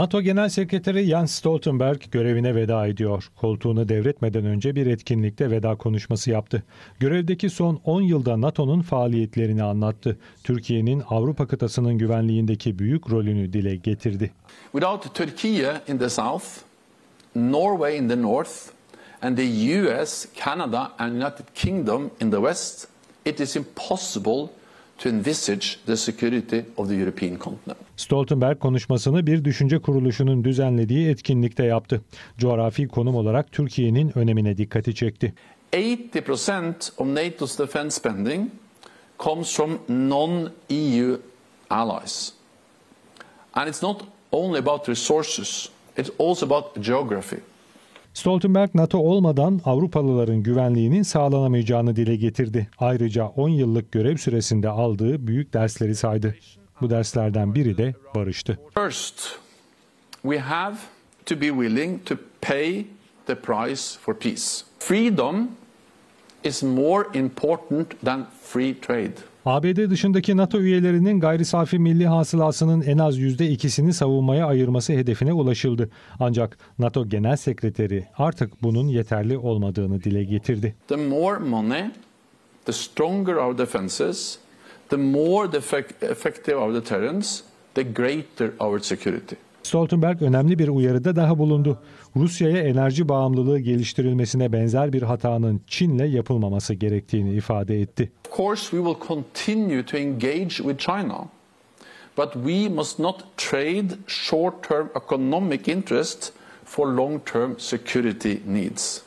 NATO Genel Sekreteri Jens Stoltenberg görevine veda ediyor. Koltuğunu devretmeden önce bir etkinlikte veda konuşması yaptı. Görevdeki son 10 yılda NATO'nun faaliyetlerini anlattı. Türkiye'nin Avrupa kıtasının güvenliğindeki büyük rolünü dile getirdi. Without Turkey in the south, Norway in the north, and the US, Canada, and United Kingdom in the west, it is impossible to envisage the security of the European continent. Stoltenberg konuşmasını bir düşünce kuruluşunun düzenlediği etkinlikte yaptı. Coğrafi konum olarak Türkiye'nin önemine dikkati çekti. 80% of NATO's defense spending comes from non-EU allies. And it's not only about resources, it's also about geography. Stoltenberg NATO olmadan Avrupalıların güvenliğinin sağlanamayacağını dile getirdi. Ayrıca 10 yıllık görev süresinde aldığı büyük dersleri saydı. Bu derslerden biri de barıştı. First, we have to be willing to pay the price for peace. Freedom is more important than free trade. ABD dışındaki NATO üyelerinin gayri safi milli hasılasının en az %2'sini savunmaya ayırması hedefine ulaşıldı. Ancak NATO Genel Sekreteri artık bunun yeterli olmadığını dile getirdi. The more money, the stronger our defenses, the more the effect- effective our deterrence, the greater our security. Stoltenberg önemli bir uyarıda daha bulundu. Rusya'ya enerji bağımlılığı geliştirilmesine benzer bir hatanın Çin'le yapılmaması gerektiğini ifade etti. Of course, we will continue to engage with China, but we must not trade short term economic interest for long term security needs.